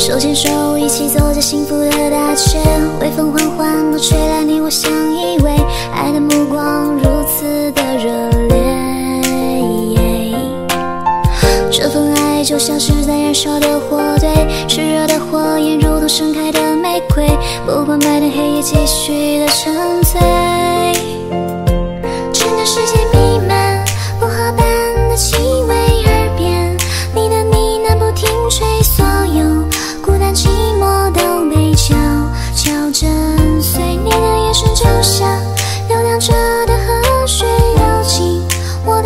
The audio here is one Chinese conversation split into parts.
手牵手，一起走在幸福的大街，微风缓缓地吹来，你我相依偎，爱的目光如此的热烈。这份爱就像是在燃烧的火堆，炽热的火焰如同盛开的玫瑰，不管白天黑夜，继续的沉醉。整个世界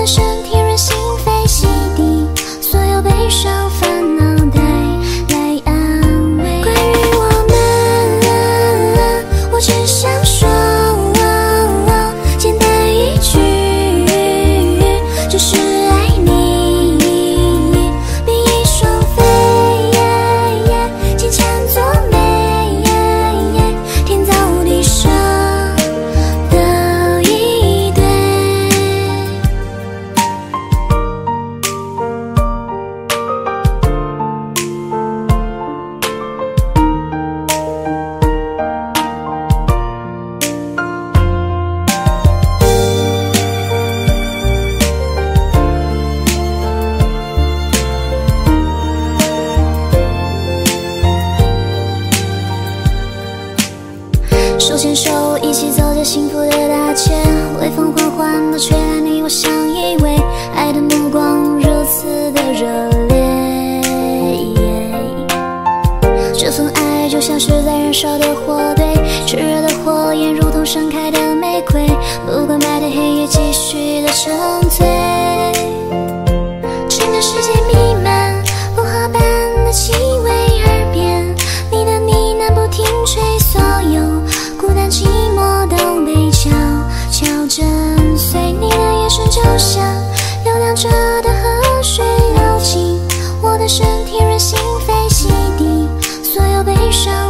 身体润心扉，洗涤所有悲伤。手牵手，一起走在幸福的大街，微风缓缓的吹来，你我相依偎，爱的目光如此的热烈。这份爱就像是在燃烧的火堆，炽热的火焰如同盛开的玫瑰，不管白天黑夜，继续的沉转身，听人心扉洗涤所有悲伤。